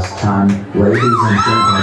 last time. Ladies and gentlemen.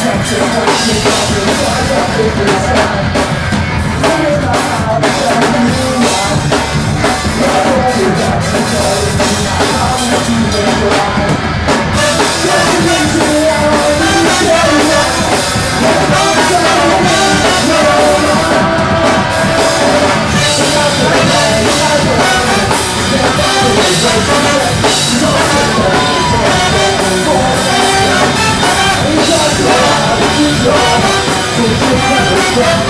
Protection Música